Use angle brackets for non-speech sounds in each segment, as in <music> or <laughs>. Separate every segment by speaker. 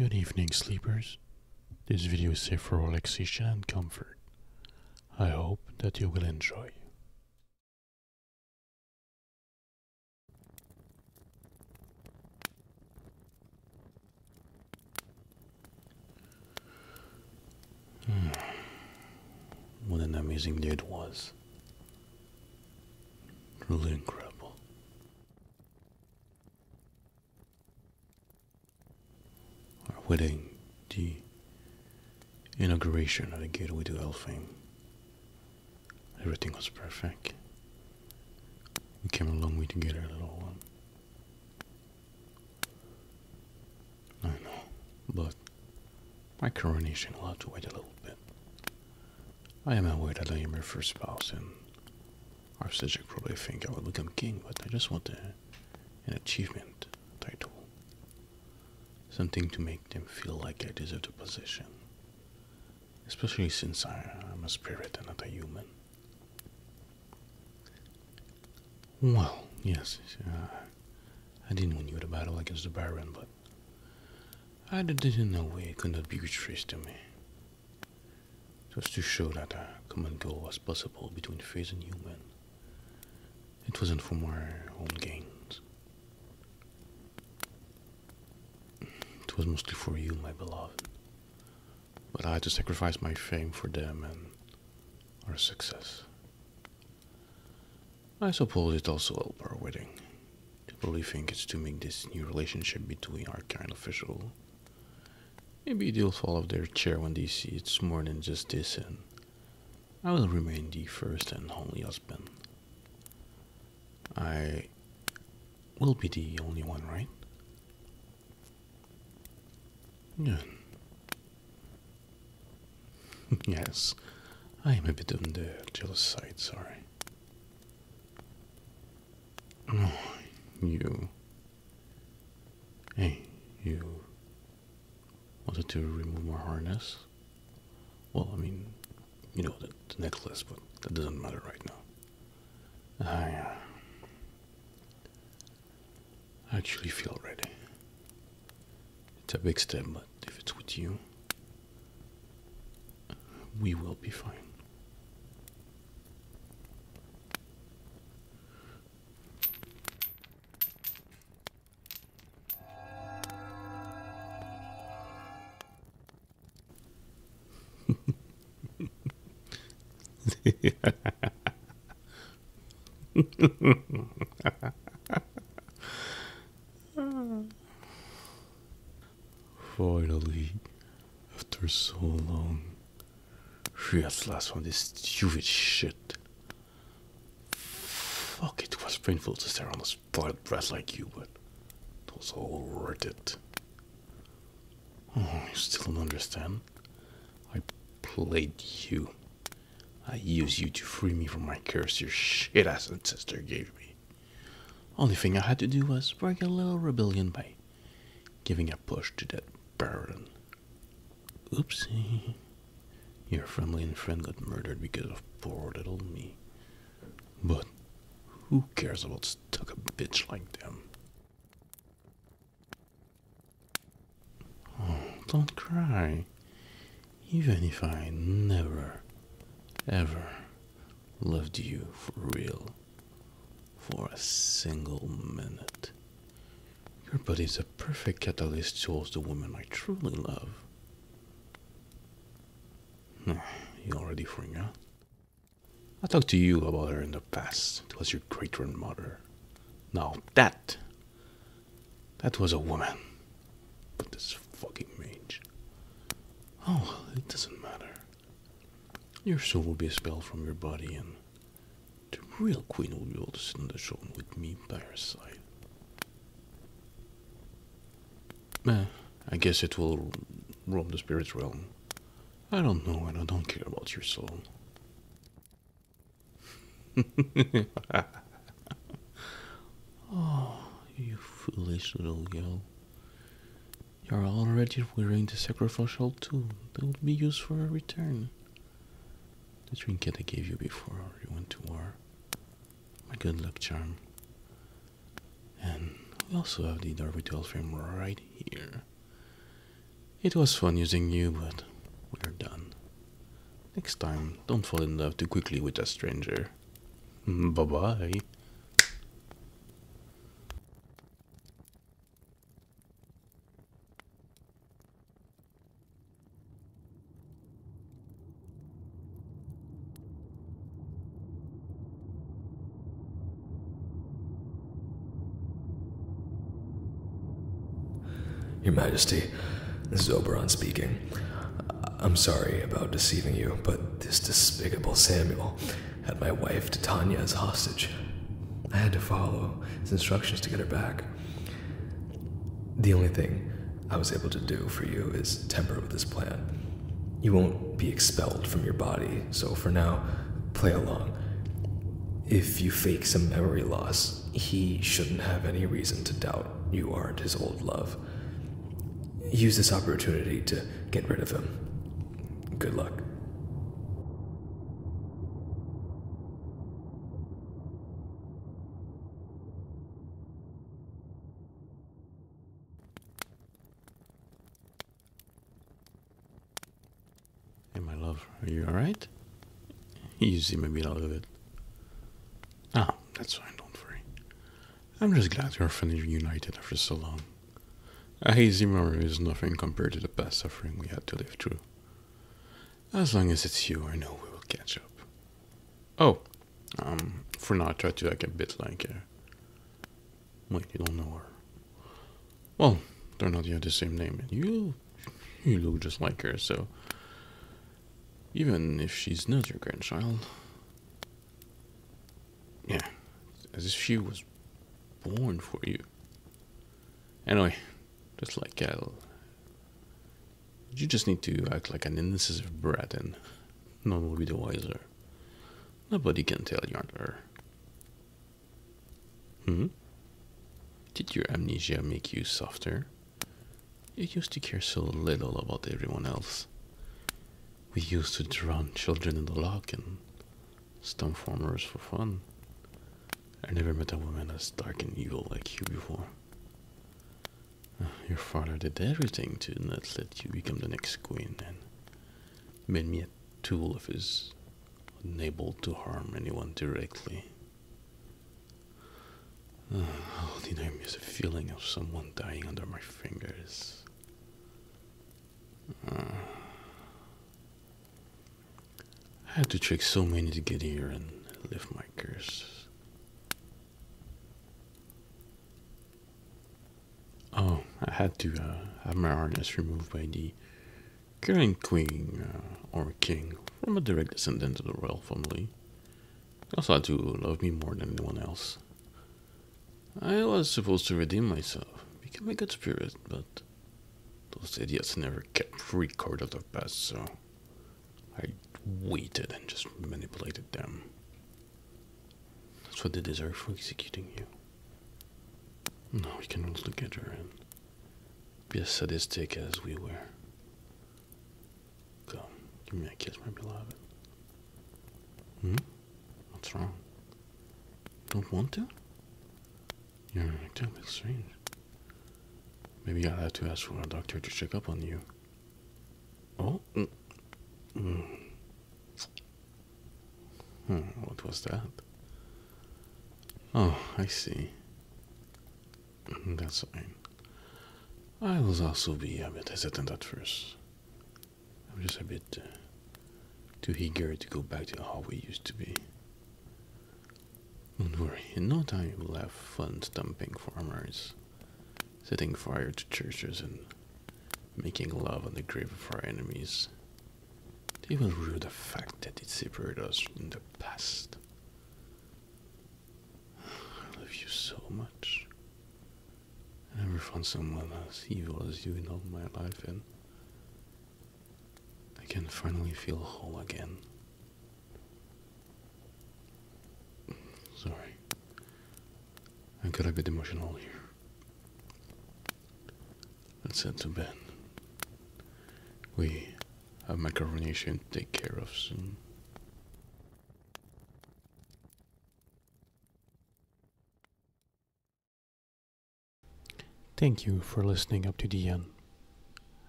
Speaker 1: Good evening, sleepers. This video is safe for relaxation and comfort. I hope that you will enjoy. Hmm. What an amazing day it was. Truly incredible. Our wedding, the inauguration of the Gateway to Elfame. Everything was perfect. We came a long way together, a little one. I know, but my coronation will have to wait a little bit. I am aware that I am your first spouse, and our subject probably think I will become king, but I just want a, an achievement. Something to make them feel like I deserve the position. Especially since I am a spirit and not a human. Well, yes, uh, I didn't win you the battle against the Baron, but I didn't know it could not be retraced to me. Just to show that a common goal was possible between phase and human. It wasn't for my own gains. It was mostly for you, my beloved. But I had to sacrifice my fame for them and our success. I suppose it also helped our wedding. People think it's to make this new relationship between our kind official. Maybe they'll fall off their chair when they see it's more than just this, and I will remain the first and only husband. I will be the only one, right? Good. <laughs> yes, I am a bit on the jealous side, sorry. Oh, you. Hey, you wanted to remove my harness? Well, I mean, you know, the, the necklace, but that doesn't matter right now. I uh, actually feel ready. It's a big step, but it's with you, we will be fine. <laughs> Finally, after so long, she has last on this stupid shit. Fuck, it was painful to stare on a spoiled brat like you, but it was all worth it. Oh, you still don't understand? I played you. I used you to free me from my curse your shit ass ancestor gave me. Only thing I had to do was break a little rebellion by giving a push to that baron. Oopsie. Your family and friend got murdered because of poor little me. But who cares about stuck a bitch like them? Oh, don't cry. Even if I never, ever loved you for real, for a single minute, your body is a perfect catalyst towards the woman I truly love. You already forgot? I talked to you about her in the past. It was your great grandmother. Now that, that was a woman. But this fucking mage. Oh, it doesn't matter. Your soul will be expelled from your body, and the real queen will be able to sit on the throne with me by her side. Eh, I guess it will roam the spirit realm. I don't know, and I don't care about your soul. <laughs> oh, you foolish little girl. You're already wearing the sacrificial tool that will be used for a return. The trinket I gave you before you went to war. My good luck charm. And we also have the Darby 12 frame right here. It was fun using you, but we're done. Next time, don't fall in love too quickly with a stranger. Bye bye
Speaker 2: Your Majesty, this is Oberon speaking. I'm sorry about deceiving you, but this despicable Samuel had my wife Titania as hostage. I had to follow his instructions to get her back. The only thing I was able to do for you is temper with this plan. You won't be expelled from your body, so for now, play along. If you fake some memory loss, he shouldn't have any reason to doubt you aren't his old love. Use this opportunity to get rid of him. Good luck.
Speaker 1: Hey, my love, are you alright? You seem a bit out of it. Ah, that's fine, don't worry. I'm just glad you're finally reunited after so long. A hazy memory is nothing compared to the past suffering we had to live through. As long as it's you, I know we will catch up. Oh, um, for now, I try to act a bit like her. Wait, you don't know her. Well, they're not yet the same name, and you, you look just like her, so even if she's not your grandchild, yeah, as if she was born for you. Anyway, just like cattle, you just need to act like an indecisive brat and no one will be the wiser. Nobody can tell you aren't. Hmm? Did your amnesia make you softer? You used to care so little about everyone else. We used to drown children in the loch and stone farmers for fun. I never met a woman as dark and evil like you before. Your father did everything to not let you become the next queen and made me a tool of his, unable to harm anyone directly. Oh, How did I miss the feeling of someone dying under my fingers? Uh, <sighs> I had to trick so many to get here and lift my curse. Oh, I had to uh, have my harness removed by the current queen uh, or king from a direct descendant of the royal family. Also had to love me more than anyone else. I was supposed to redeem myself, become a good spirit, but those idiots never kept record of the past, so I waited and just manipulated them. That's what they deserve for executing you. Now we can rule together and be as sadistic as we were. Come, give me a kiss, my beloved. Hmm? What's wrong? Don't want to? You're acting a bit strange. Maybe I'll have to ask for a doctor to check up on you. Oh? Mm. Mm. Hmm, what was that? Oh, I see. Mm, That's fine. I will also be a bit hesitant at first. I'm just a bit uh, too eager to go back to how we used to be. Don't worry, in no time we'll have fun stomping farmers, setting fire to churches, and making love on the grave of our enemies. They will rue the fact that it separated us in the past. <sighs> I love you so much. Found someone as evil as you in all my life, and I can finally feel whole again. Sorry. I got a bit emotional here. Let's head to bed. We have my coronation to take care of soon. Thank you for listening up to the end.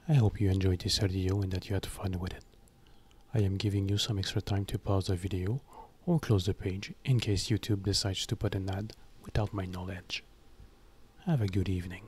Speaker 1: I hope you enjoyed this video and that you had fun with it. I am giving you some extra time to pause the video or close the page in case YouTube decides to put an ad without my knowledge. Have a good evening.